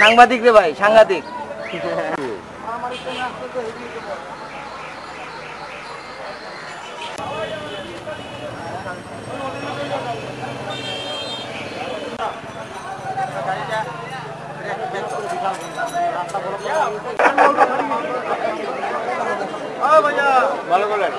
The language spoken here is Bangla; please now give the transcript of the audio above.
সাংবাদিক রে ভাই সাংঘাতিক ভালো করলেন।